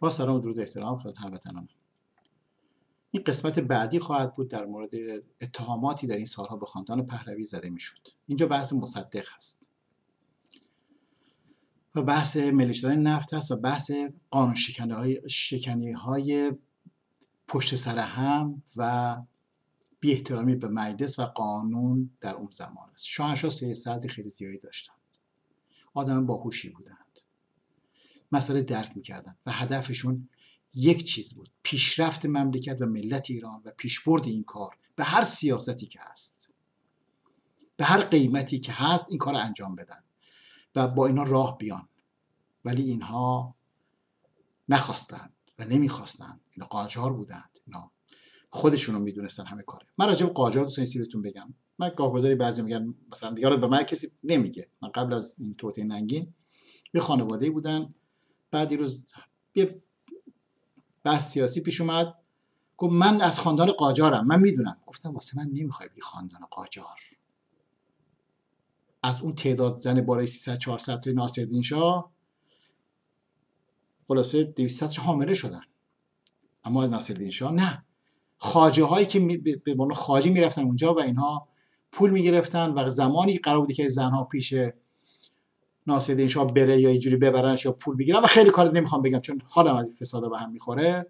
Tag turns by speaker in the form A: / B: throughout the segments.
A: با سلام و درود احترام خدمت هموطنان. این قسمت بعدی خواهد بود در مورد اتهاماتی در این سالها به خاندان پهلوی زده می‌شد. اینجا بحث مصدق هست. و بحث ملی نفت هست و بحث قانون شکنی های, شکنی های پشت سر هم و بی احترامی به مجلس و قانون در اون زمان است. شاهنشاه سه خیلی زیادی داشتن. آدم باهوشی بودند مسئله درک می‌کردن و هدفشون یک چیز بود پیشرفت مملکت و ملت ایران و پیشبرد این کار به هر سیاستی که هست. به هر قیمتی که هست این کار رو انجام بدن و با اینا راه بیان. ولی اینها نخواستند و نمی‌خواستند. اینا قاجار بودند. اینا خودشون رو می‌دونستن همه کاره. من راجع به قاجار دوستان بهتون بگم. من گاهگذاری بعضی میگن مثلا دیگه به من کسی نمیگه. من قبل از این توطئه ننگین یه خانواده بودن. بعد روز یه بحث سیاسی پیش اومد گفت من از خاندان قاجارم من می‌دونم. گفتم واسه من نمی‌خوای بی خاندان قاجار. از اون تعداد زن بالای 300 400 تا ناصرالدین شاه خلاصه 200 حامله شدن. اما از ناصرالدین شاه نه. خاجه هایی که به عنوان خاجه می‌رفتن اونجا و اینها پول می‌گرفتن و زمانی قرار بوده که زنها پیش ناصرالدین شاه بره یا اینجوری ببرنش یا پول بگیرن. و خیلی کار نمی‌خوام بگم چون حالم از این فسادا به هم می‌خوره.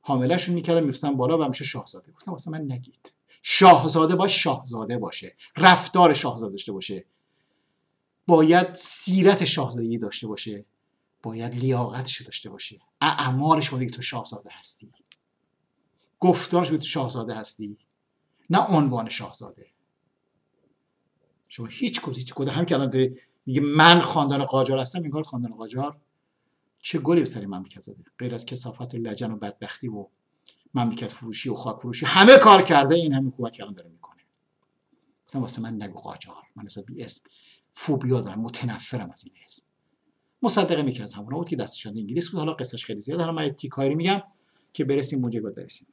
A: حاملهشون می‌کردن میفتن بالا و میشه شاهزاده. گفتم واسه من نگید. شاهزاده باش شاهزاده باشه. رفتار شاهزاده داشته باشه. باید سیرت شاهزادگی داشته باشه. باید لیاقتش داشته باشه. اعمالش باید تو شاهزاده هستی. گفتارش باید تو شاهزاده هستی. نه عنوان شاهزاده. شما هیچ کد هیچ کد هم که الان داری میگه من خاندان قاجار هستم این کار خاندان قاجار. چه گلی به سر مملکت زده؟ غیر از کسافت و لجن و بدبختی و مملکت فروشی و خاک فروشی همه کار کرده این همه حکومت کردن داره می‌کنه. مثلا واسه من نگو قاجار. من اصلا بی اسم فوبیا دارم متنفرم از این اسم. مصدقه می‌کنه از همون بود که دستش انگلیس بود. حالا قصهش خیلی زیاد حالا من تیکاری میگم که برسیم موجب برسیم.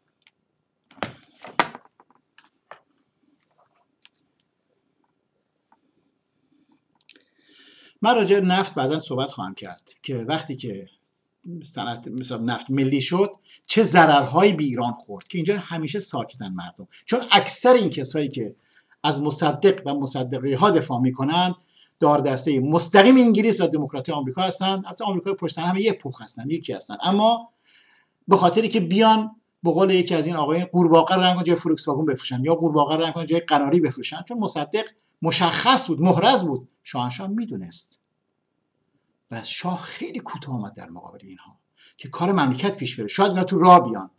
A: من راجع نفت بعدا صحبت خواهم کرد که وقتی که صنعت مثلا نفت ملی شد چه ضررهایی به ایران خورد که اینجا همیشه ساکتن مردم. چون اکثر این کسایی که از مصدق و مصدقی ها دفاع می‌کنن دار دسته مستقیم انگلیس و دموکراتی آمریکا هستن. البته آمریکای پشت همه یک پوخ هستن یکی هستن. اما به خاطری که بیان به قول یکی از این آقایان قورباغه رنگ جای فولکس واگن بفروشن یا قورباغه رنگ جای قناری بفروشن چون مصدق مشخص بود محرز بود. شاهنشاه می‌دونست. و شاه خیلی کوتاه آمد در مقابل اینها که کار مملکت پیش بره. شاید اینا تو راه بیان.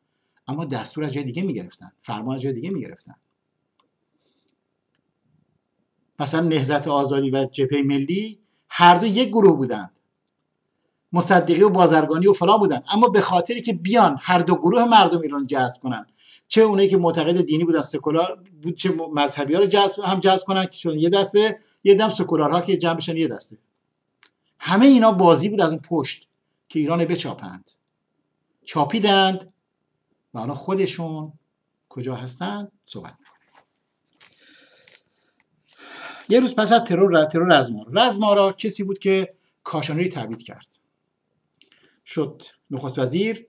A: اما دستور از جای دیگه می‌گرفتن. فرمان از جای دیگه می‌گرفتن. مثلا نهزت آزادی و جبهه ملی هر دو یک گروه بودند. مصدقی و بازرگانی و فلان بودن اما به خاطری که بیان هر دو گروه مردم ایران جذب کنن. چه اونایی که معتقد دینی بودن سکولار بود چه مذهبی ها رو جذب هم جذب کنن که شدن یه دسته یه دم سکولارها که جمع بشن یه دسته. همه اینا بازی بود از اون پشت که ایران بچاپند. چاپیدند و حالا خودشون کجا هستند صحبت یه روز پس از ترور ترور رزمارا رزمارا کسی بود که کاشانی تبعید کرد. شد نخست وزیر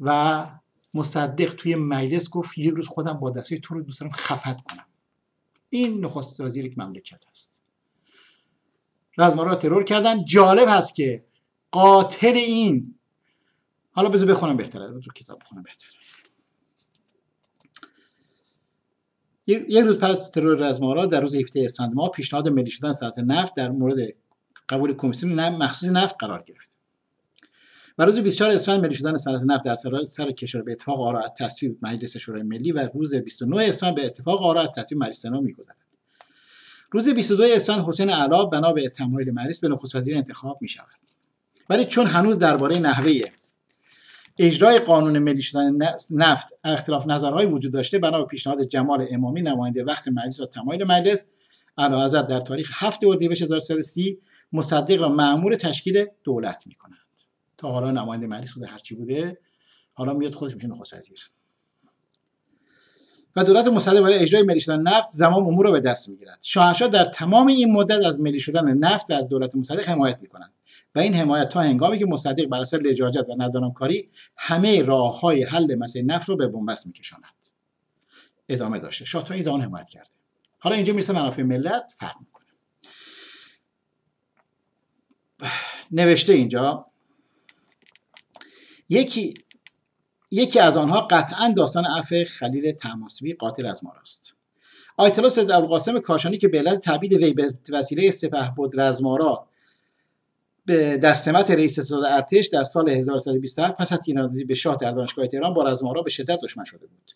A: و مصدق توی مجلس گفت یک روز خودم با دسته تو رو دوست دارم خفت کنم. این نخست وزیر یک مملکت هست. رزمارا را ترور کردن. جالب هست که قاتل این حالا بذار بخونم بهتره. بذار کتاب بخونم بهتره. یک روز پس ترور رزمارا در روز 17 اسفند ماه پیشنهاد ملی شدن صنعت نفت در مورد قبول کمیسیون مخصوص نفت قرار گرفت. و روز 24 اسفند ملی شدن صنعت نفت در سر, سر کشور به اتفاق آرا از تصویب مجلس شورای ملی و روز 29 اسفند به اتفاق آرا از تصویب مجلس سنا میگذرد. روز 22 اسفند حسین علا بنا به تمایل مجلس به نخست وزیر انتخاب می شود ولی چون هنوز درباره نحوه اجرای قانون ملی شدن نفت اختلاف نظرهایی وجود داشته بنا به پیشنهاد جمال امامی نماینده وقت مجلس و تمایل مجلس اعلیحضرت در تاریخ 7 اردیبهشت 1330 مصدق را مأمور تشکیل دولت می کنند تا حالا نماینده مجلس بوده هرچی بوده. حالا میاد خودش میشه نخست وزیر. و دولت مصدق برای اجرای ملی شدن نفت زمان امور را به دست می‌گیرد. شاهنشاه در تمام این مدت از ملی شدن نفت از دولت مصدق حمایت می‌کنند. و این حمایت تا هنگامی که مصدق بر اثر لجاجت و ندانمکاری همه راه های حل مسئله نفت رو به بنبست میکشاند. ادامه داشته. شاه تا این زمان حمایت کرده. حالا اینجا می‌رسه منافع ملت فرق می‌کنه. نوشته اینجا یکی یکی از آنها قطعا داستان عفو خلیل تماسبی قاتل از ماراست. آیت الله سید ابوالقاسم کاشانی که به علت تبعید وی به وسیله بود رزمارا در سمت رئیس ستاد ارتش در سال 1127 پس از تیراندازی به شاه در دانشگاه تهران با رزمارا به شدت دشمن شده بود.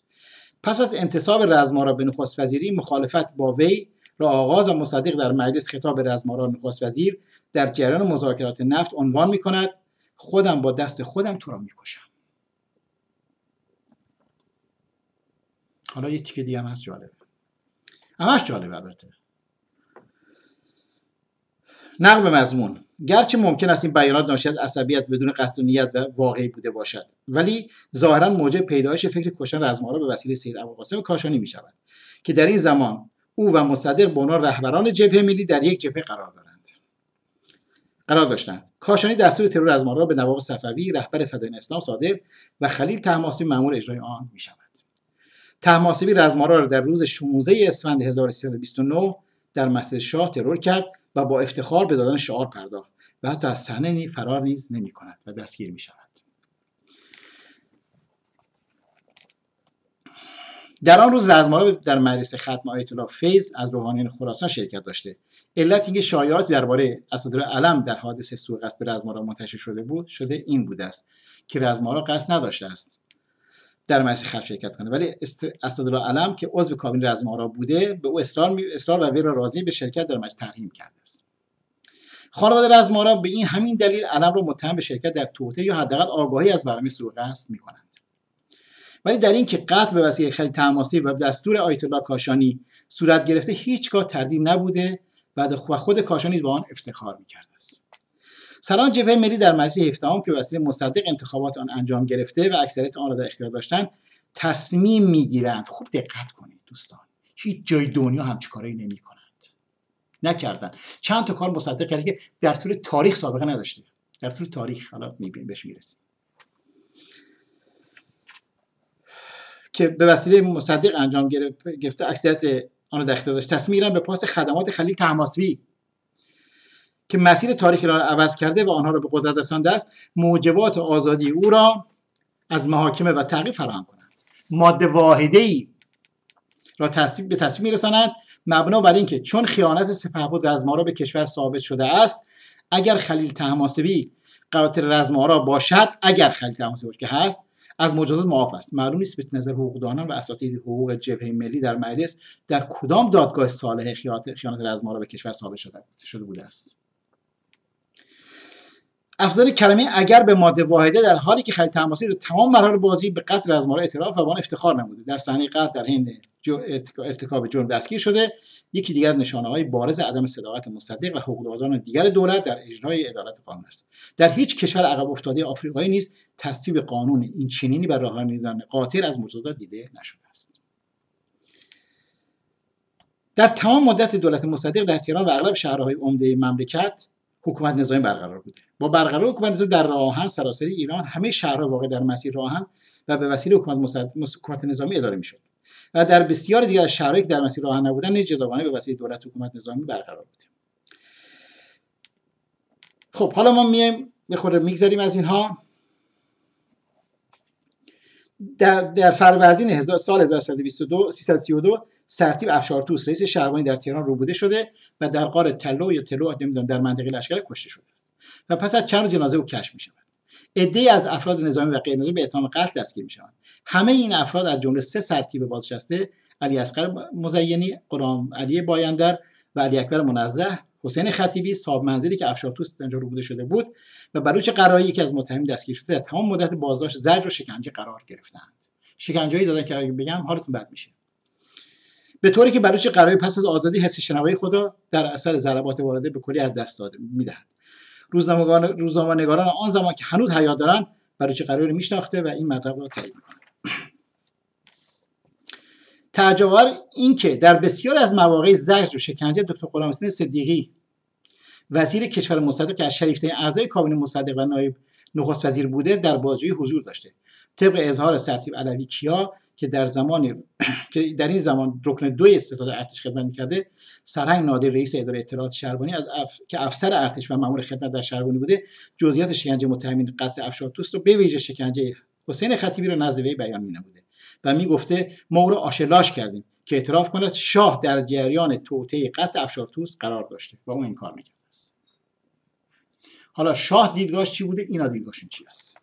A: پس از انتصاب رزمارا به نخست وزیری مخالفت با وی را آغاز و مصدق در مجلس خطاب رزمارا نخست وزیر در جریان مذاکرات نفت عنوان می کند خودم با دست خودم تو را می‌کشم. حالا یه تیکه دیگه هم هست جالبه. همش جالبه البته. نقب مضمون. گرچه ممکن است این بیانات ناشی از عصبیت بدون قصد و نیت و واقعی بوده باشد ولی ظاهرا موجب پیدایش فکر کشتن رزمارا به وسیله سید ابوالقاسم کاشانی می شود که در این زمان او و مصدق به عنوان رهبران جبهه ملی در یک جبهه قرار دارند. قرار داشتند کاشانی دستور ترور رزمارا به نواب صفوی رهبر فدایین اسلام صادر و خلیل طهماسبی مأمور اجرای آن می شود طهماسبی رزمارا را در روز 16 اسفند 1329 در مسجد شاه ترور کرد و با افتخار به دادن شعار پرداخت و حتی از صحنه فرار نیز نمی کند و دستگیر می شود در آن روز رزمارا در مجلس ختم آیت الله فیض از روحانیان خراسان شرکت داشته. علت اینکه شایعات درباره اسدالله علم در حادثه سوء قصد به رزمارا منتشر شده بود شده این بوده است که رزمارا قصد نداشته است در مجلس ختم شرکت کنه. ولی اسدالله علم که عضو کابینه رزمارا بوده به او اصرار, اصرار و وی را راضی به شرکت در مجلس ترحیم کرده است. خانواده رزمارا به این همین دلیل علم را متهم به شرکت در توطئه یا حداقل آگاهی از برنامه سوء قصد می‌کنند. ولی در اینکه قتل به وسیله خیلی تماسی و دستور آیت الله کاشانی صورت گرفته هیچگاه تردید نبوده و خود کاشانی به آن افتخار می‌کرده است. سران جبهه ملی در مجلس هفدهم که وسیله مصدق انتخابات آن انجام گرفته و اکثریت آن را در اختیار داشتن تصمیم می‌گیرند. خوب دقت کنید دوستان. هیچ جای دنیا همچی کاری نمی کنند نکردن. چند تا کار مصدق کرده که در طول تاریخ سابقه نداشته. در طول تاریخ حالا بهش می‌رسیم. که به وسیله مصدق انجام گرفته اکثریت آن اختیار داشت. تصمیم به پاس خدمات خلیل تماسبی که مسیر تاریخی را عوض کرده و آنها را به قدرت رسانده است موجبات آزادی او را از محاکمه و تعقیب فراهم کنند. ماده واحده ای را تصمیم به تصمیم میرسانند مبنا بر اینکه چون خیانت سپهبد رزمارا به کشور ثابت شده است اگر خلیل تماسبی قاتل رزمارا باشد اگر خلیل تماسبی که هست از مجازات معاف است. معلوم نیست به نظر حقوقدانان و اساتید حقوق جبهه ملی در مجلس در کدام دادگاه صالح خیانت رزمارا به کشور ثابت شده بوده است. افضل کلمه اگر به ماده واحده در حالی که خیلی تماسی در تمام مراحل بازی به قتل رزمارا اعتراف و با افتخار نموده در صحنه قتل در حین ارتکاب جرم دستگیر شده یکی دیگر نشانه های بارز عدم صداقت مصدق و حقوقداران دیگر دولت در اجرای عدالت قانون است. در هیچ کشور عقب افتاده آفریقایی نیز تصویب قانون این چنینی بر رهانیدن قاتل از مجازات دیده نشده است. در تمام مدت دولت مصدق در تهران و اغلب شهرهای عمده مملکت حکومت نظامی برقرار بوده با برقرار حکومت نظامی در راهن سراسری ایران همه شهرها واقع در مسیر راهن و به وسیله حکومت, حکومت نظامی اداره می‌شد. و در بسیار دیگر از شهرهایی که در مسیر راهن نبودن نیز جداگانه به وسیله دولت حکومت نظامی برقرار بوده خب حالا ما میایم به خود می‌گذاریم از اینها. در, در فروردین سال 1322 332 سرتیب افشارتوس رئیس شهربانی در تهران روبوده شده و در قار تلو یا تلو نمی‌دونم در منطقه لشکر کشته شده است. و پس از چند جنازه او کشف می شود عدهای از افراد نظامی و غیر نظامی به اتهام قتل دستگیر می شوند همه این افراد از جمله سه سرتیب بازنشسته علی اصغر مزینی قرام علی بایندر و علی اکبر منزه حسین خطیبی صاحب منزلی که افشارتوس اینجا روبوده شده بود و بلوچ قرایی یکی از متهمین دستگیر شده در تمام مدت بازداشت زجر و شکنجه قرار گرفتند. شکنجه‌ای دادن که بگم حالتون بد میشه. به طوری که بلوچ قرایی پس از آزادی حس شنوایی خود را در اثر ضربات وارده به کلی از دست داده می‌دهد. روزنامه نگاران آن زمان که هنوز حیات دارند بلوچ قرایی رو میشناخته و این مطلب را تایید می‌کنه. تعجبآور این که در بسیار از مواقع زجر و شکنجه دکتر غلامحسین صدیقی وزیر کشور مصدق که از شریفترین اعضای کابینه مصدق و نایب نخست وزیر بوده در بازجویی حضور داشته. طبق اظهار سرتیب علوی کیا که در زمانی که در این زمان رکن دو استثار ارتش خدمت می‌کرده سرهنگ نادر رئیس اداره اطلاعات شهربانی از اف... که افسر ارتش و مامور خدمت در شهربانی بوده جزئیات شکنجه متهمین قتل افشار توست رو به ویژه شکنجه حسین خطیبی رو نزد وی بیان مینموده و می‌گفته ما او را آشلاش کردیم که اعتراف کند شاه در جریان توطئه قتل افشار توست قرار داشته و اون این کار می‌کرده است حالا شاه دیدگاهش چی بوده؟ اینا دیدگاهشون چی است؟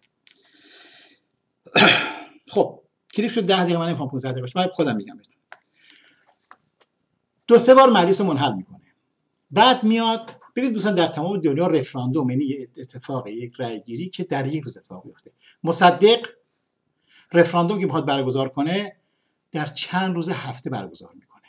A: خب کلیپ شد 10 دقیقه من نمی‌خوام 15 دقیقه باشه خودم میگم بهتون. دو سه بار مجلس رو منحل می‌کنه. بعد میاد ببینید دوستان در تمام دنیا رفراندوم یعنی اتفاق یک رأی گیری که در یک روز اتفاق بیفته مصدق رفراندوم که بخواد برگزار کنه در چند روز هفته برگزار می‌کنه.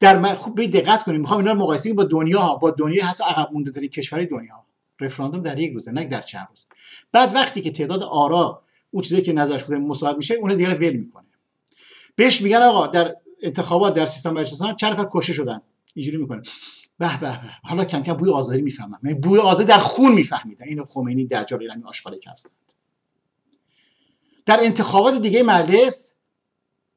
A: در خوب دقت کنیم می‌خوام اینا رو مقایسه با دنیا. با دنیا حتی عقب مونده ترین کشورهای دنیا. رفراندوم در یک روزه نه در چند روز. بعد وقتی که تعداد آرا اون چیزی که نظرش بوده مساعد میشه اون دیگه ول می‌کنه. بهش میگن آقا در انتخابات در سیستان بلوچستان چند نفر کشته شدن. اینجوری می‌کنه. به به به. حالا کم کم بوی آزادی می‌فهمم. یعنی بوی آزادی در خون میفهمیدن. اینو خمینی دجال ایرانی آشغالی هستند. در انتخابات دیگه مجلس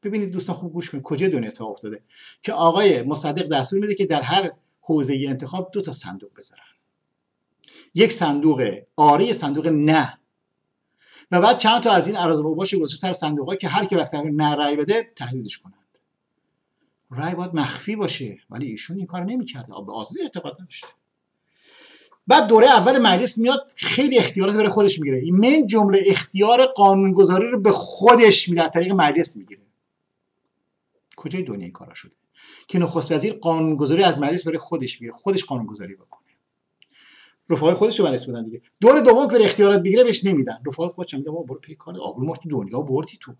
A: ببینید دوستان خوب گوش کنید. کجا دنیا تا افتاده؟ که آقای مصدق دستور میده که در هر حوزه انتخاب دو تا صندوق بذارن. یک صندوق آره صندوق نه. و بعد چند تا از این اراز باشه گذاشته سر صندوق که هر کی رفته نه رای بده تحلیلش کنند. رای باید مخفی باشه ولی ایشون این کار نمی‌کرد. به آزادی اعتقاد نداشته بعد دوره اول مجلس میاد خیلی اختیارات برای خودش می‌گیره. این من جمله اختیار قانونگذاری رو به خودش میده طریق مجلس می‌گیره. کجای دنیا این کارا شده؟ که نخست وزیر قانونگذاری از مجلس برای خودش می‌گیره. خودش قانونگذاری بکنه. رفقای خودش رو بررسی بدن دیگه. دور دوم که اختیارات بگیره بهش نمیدن. رفقای خودش میگه برو پی کار آبرو ما تو دنیا بردی تو.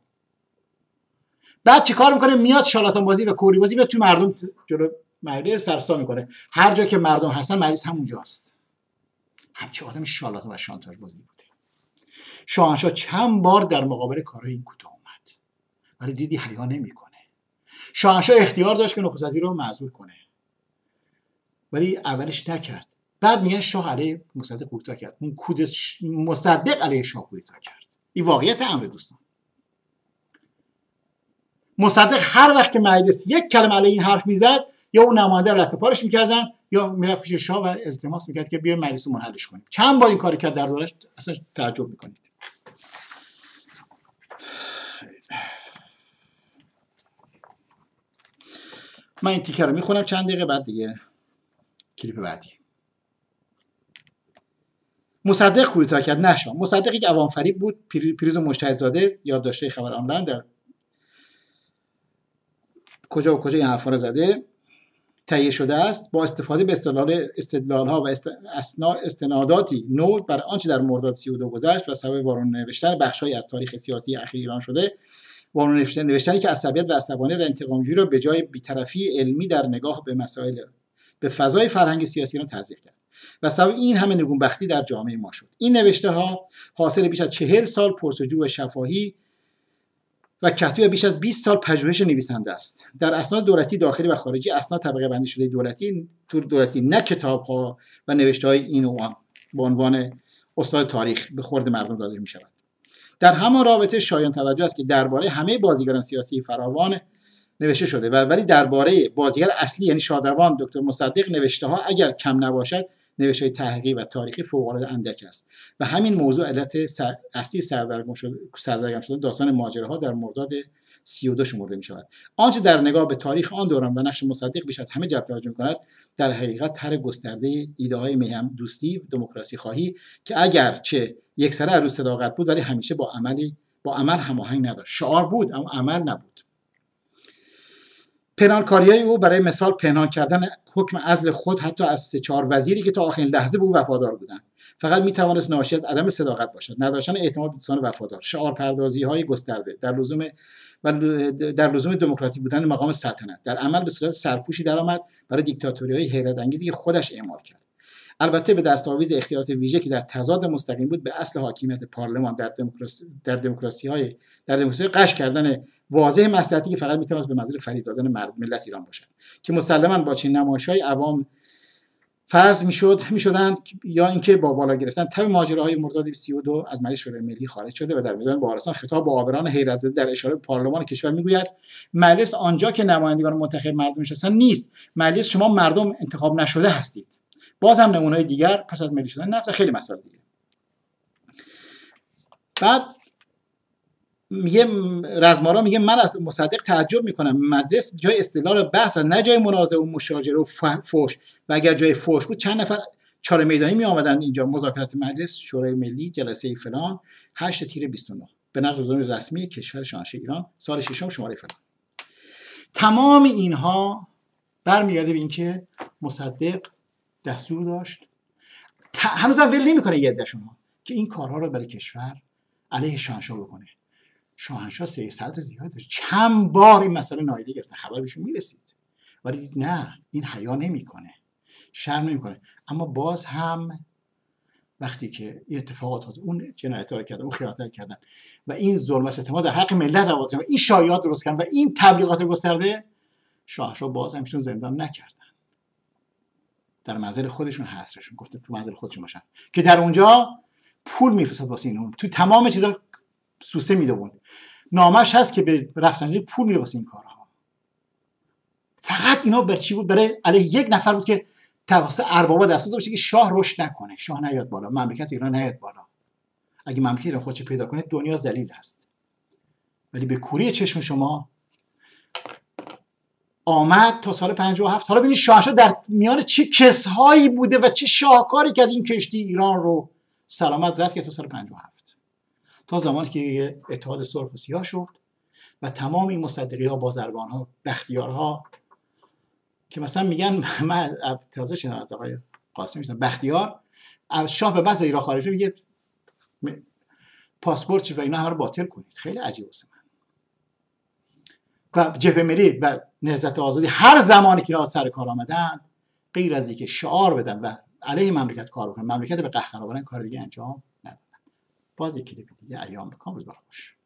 A: بعد چی کار می‌کنه؟ میاد شالاتان بازی و کوری بازی میاد تو مردم جلو مجلس سرستا می‌کنه. هر جا که مردم هستن مجلس همونجاست. همچه آدم شالاتان و شانتاژ بازی بوده. شاهنشاه چند بار در مقابل کارهای این کوتاه اومد. ولی دیدی حیا نمی‌کنه. شاهنشاه اختیار داشت که نخست وزیر رو معذور کنه. ولی اولش نکرد. بعد میگن شاه علیه مصدق کوتاه کرد. اون کود مصدق علیه شاه کوتاه کرد. این واقعیت امر دوستان. مصدق هر وقت که مجلس یک کلمه علیه این حرف می‌زد یا اون نماینده رو پارش می‌کردن یا می‌رفت پیش شاه و التماس می‌کرد که بیا مجلس رو منحلش کنیم. چند بار این کار کرد در دورش اصلا تعجب می‌کنید. من این تیکه رو می‌خونم چند دقیقه بعد دیگه کلیپ بعدی. مصدق کوتاه کرد نشا مصدق یک عوام فریب بود پیروز مجتهد زاده یادداشته خبر آنلاین در کجا و کجا این حرفا زده؟ تهیه شده است. با استفاده به استدلال استدلال ها و استناداتی نو بر آنچه در مرداد 32 گذشت و سبب وارون نوشتن بخشهایی از تاریخ سیاسی اخیر ایران شده. وارون نوشتن نوشتنی که عصبیت و عصبانیت و انتقامجویی را به جای بیطرفی علمی در نگاه به مسائل به فضای فرهنگ سیاسی ایران تزریق کرد. و سبب این همه نگونبختی در جامعه ما شد. این نوشته ها حاصل بیش از چهل سال پرسجو و شفاهی و کتبی بیش از 20 سال پژوهش نویسنده است. در اسناد دولتی داخلی و خارجی اسناد طبقه بندی شده دولتی دولتی نه کتاب ها و نوشته های این و آن. به عنوان استاد تاریخ به خورد مردم داده می شود در همان رابطه شایان توجه است که درباره همه بازیگران سیاسی فراوان نوشته شده و ولی درباره بازیگر اصلی یعنی شادوان دکتر مصدق نوشته ها اگر کم نباشد نوشته تحقیقی و تاریخی فوق العاده اندک است. و همین موضوع علت سر... اصلی سردرگم شده سردرگم شده داستان ماجراها در مرداد 32 شمرده می شود آنچه در نگاه به تاریخ آن دوران و نقش مصدق بیش از همه جلب توجه می کند در حقیقت طرح گسترده ایده های میهم دوستی دموکراسی خواهی که اگر چه یک سره عروس صداقت بود ولی همیشه با عملی با عمل هماهنگ نداشت. شعار بود اما عمل نبود. پنهانکاری او برای مثال پنهان کردن حکم عزل خود حتی از سه چهار وزیری که تا آخرین لحظه به او وفادار بودند. فقط می توانست ناشی از عدم صداقت باشد. نداشتن اعتماد دوستان وفادار. شعار پردازی های گسترده. در لزوم و در لزوم دموکراتیک بودن مقام سلطنت. در عمل به صورت سرپوشی درآمد برای دیکتاتوری های حیرت انگیزی که خودش اعمال کرد. البته به دستاویز اختیارات ویژه که در تضاد مستقیم بود به اصل حاکمیت پارلمان در دموکراسی در دموکراسی های در دموکراسی قش کردن واضح مصلحتی که فقط می‌تونه به منظور فریب دادن مرد ملت ایران باشد که مسلما با چنین های عوام فرض می‌شد می‌شدند یا اینکه با بالا گرفتن. تب ماجراهای مرداد 32 از مجلس شورای ملی خارج شده و در میدان بهارستان خطاب با آبران حیرت در اشاره پارلمان کشور می‌گوید مجلس آنجا که نمایندگان منتخب مردم نشستن نیست. مجلس شما مردم انتخاب نشده هستید. باز هم نمونه دیگر پس از ملی شدن نفت خیلی مسائل دیگه. بعد میگه رزمارا میگه من از مصدق تعجب می‌کنم. مدرس جای استدلال بحث نه جای منازعه و مشاجره و فوش و اگر جای فوش بود چند نفر چاله میدانی می آمدن اینجا. مذاکرات مجلس شورای ملی جلسه فلان. 8 تیر 29 به نقل روزنامه رسمی کشور شاهنشاه ایران. سال ششم شماره فلان. تمام اینها برمیگرده به اینکه مصدق دستور داشت. هنوزم ول نمی‌کنه یه که این کارها رو برای کشور علیه شاهنشاه بکنه. شاهنشاه سیاست زیاد داشت. چند بار این مسئله نایده گرفتن خبر بهشون می‌رسید. ولی نه این حیا نمی‌کنه. شرم نمی‌کنه. اما باز هم وقتی که این اتفاقات اون جنایت رو کردن اون خیانت کردن و این ظلم و ستما در حق ملت رو و این شایعات درست کردن و این تبلیغات گسترده شاهنشاه باز همشون زندان نکردن. در منزل خودشون حسرشون گفته تو منزل خودشون باشن. که در اونجا پول میفرستاد واسه این تو تمام چیزا سوسه میدون نامش هست که به رفسنجانی پول میده این کارها. فقط اینا بر چی بود؟ برای علیه یک نفر بود که توسط اربابا دستور داشته که شاه رشد نکنه. شاه نیاد بالا. مملکت ایران نیاد بالا. اگه مملکت ایران خودش پیدا کنه دنیا ذلیل هست. ولی به کوری چشم شما آمد تا سال 57 حالا ببینید شاهنشاه در میان چه کسهایی بوده و چه شاهکاری کرد این کشتی ایران رو سلامت رد که تا سال 57 تا زمانی که اتحاد سرخ و سیاه شد و تمام این مصدقی ها بازرگان ها بختیارها که مثلا میگن من تازه شدم از آقای قاسم بختیار شاه به وضع ایران خارج میگه پاسپورت و اینا همه رو باطل کنید. خیلی عجیب واسه من و جبهه ملی و نهضت آزادی هر زمانی که سر کار آمدن غیر از اینکه شعار بدن و علیه مملکت کار بکنن مملکت به آوردن کار دیگه انجام باز کلیپ دیگه ایام بکن روز خوش.